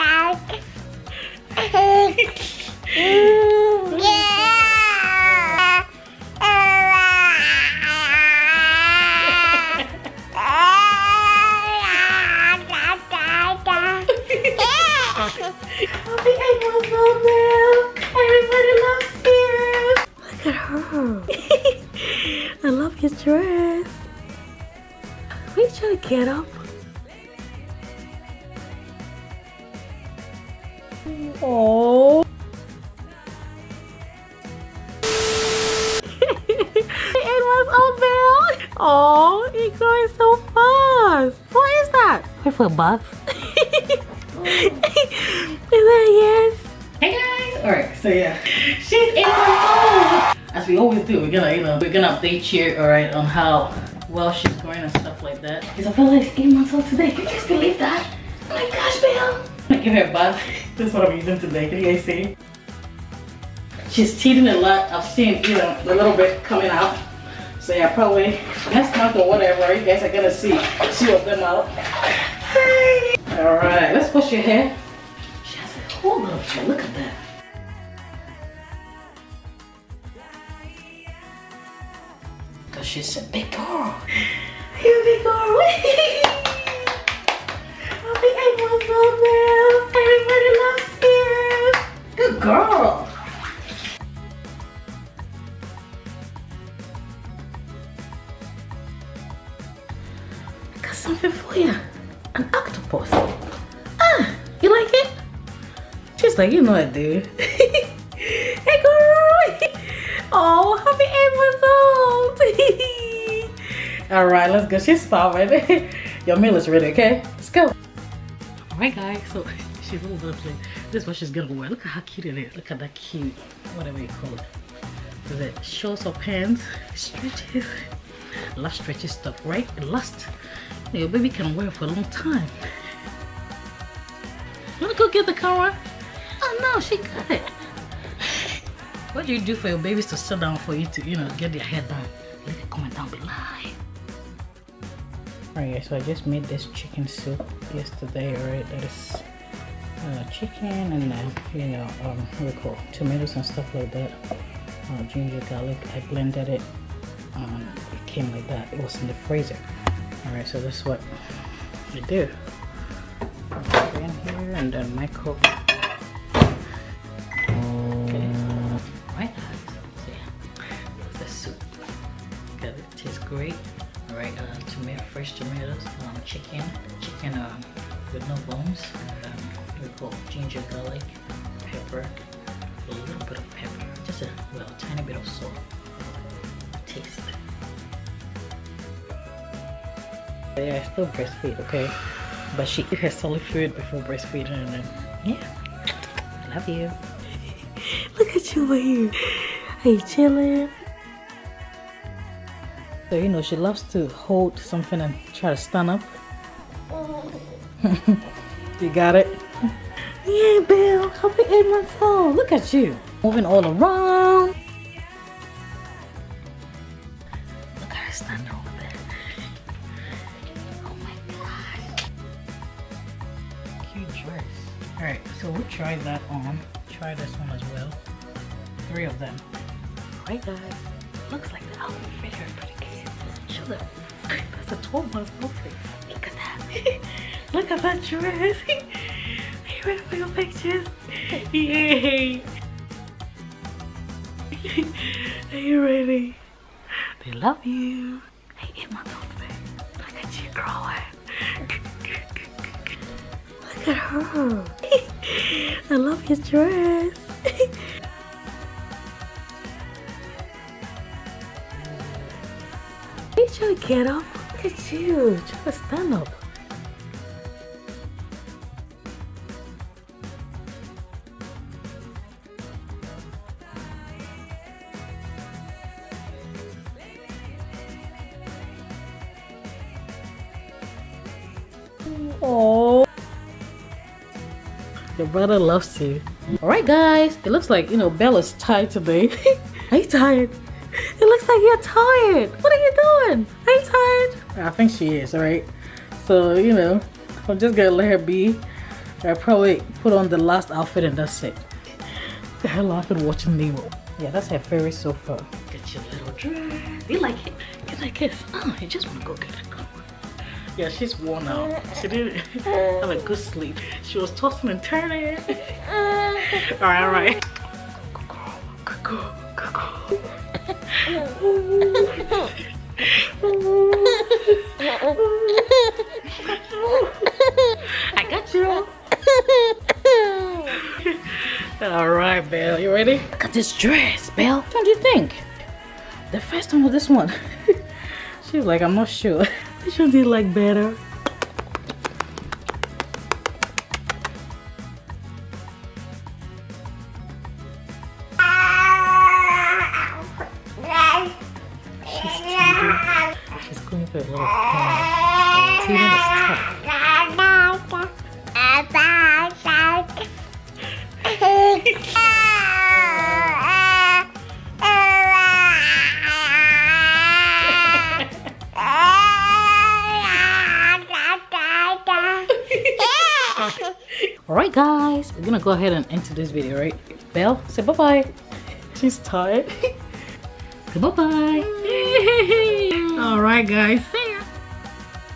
I love your dress. You trying to get up? Oh. oh. it was Bill. Oh, you're going so fast. What is that? Wait for a bath. is that yes? Hey guys! Alright, so yeah. She's eight months old! As we always do, we're gonna, you know, we're gonna update you, alright, on how well she's going and stuff like that. Isabella is eight months old today. Can you guys believe that? Gonna give her a bath. This is what I'm using today. Can you guys see? She's teething a lot. I've seen, you know, a little bit coming out. So yeah, probably next month or whatever, you guys are gonna see two of them out. Alright, let's wash your hair. She has a whole lot of. Look at that. Cause she's a big girl. You big girl. Happy eight months old. Everybody loves you. Good girl. I got something for you. An octopus. Ah, you like it? She's like, you know I do. hey girl. Oh, happy eight months old. All right, let's go. She's starving. Your meal is ready, okay? Let's go. All right, guys. So she's all the place. This is what she's gonna wear. Look at how cute it is. Look at that cute, whatever you call it. Is it shorts or pants? Stretches. Last stretchy stuff, right? It lasts. Your baby can wear it for a long time. Wanna go get the camera? Oh no, she got it. What do you do for your babies to sit down for you to, you know, get their hair done? Leave a comment down below. Alright guys, so I just made this chicken soup yesterday, alright? That is uh, chicken and, uh, you know, um, what tomatoes and stuff like that. Uh, ginger, garlic. I blended it. Um, it came like that. It was in the freezer. Alright, so that's what I do. Put in here and then micro. Okay. Right. So yeah, the soup. It. Tastes great. Alright, uh, tomato, fresh tomatoes, um, chicken, chicken uh, with no bones. Um, we call ginger, garlic, pepper, a little bit of pepper, just a well, tiny bit of salt. Taste. Yeah, I still breastfeed, okay? But she her solid food before breastfeeding and then, yeah. Love you. Look at you over here. Are you chilling? So, you know, she loves to hold something and try to stand up. you got it? Yeah, Bill. Happy eight months old. Look at you. Moving all around. Look at her standing over there. Oh my god. Cute dress. Alright, so we'll try that on. Try this one as well. Three of them. Right guys. Looks like the outfit fit her pretty good. Show them. That's a 12 month outfit. Look at that. Look at that dress. Are you ready for your pictures? Yay. Are you ready? They love you. Hey, in my outfit. Look at you growing. Look at her. I love your dress. You trying to get up? Look at you. Trying to stand up. Oh. Your brother loves you. Alright guys, it looks like, you know, Bella's tired today. are you tired? It looks like you're tired. What are you doing? Are you tired? I think she is, alright? So, you know, I'm just gonna let her be. I probably put on the last outfit and that's it. Her laughing watching Nemo. Yeah, that's her favorite so far. Get your little dress. You like it? You like it? Oh, you just want to go get a it. Yeah, she's worn out. She didn't have a good sleep. She was tossing and turning. all right, all right. Good girl, good girl, good girl. I got you. all right, Belle, you ready? Look at this dress, Belle. What do you think? The first time with this one. She's like, I'm not sure. Which one do you like better? Alright guys, we're gonna go ahead and end this video, right? Belle, say bye-bye. She's tired. say bye-bye. Alright guys,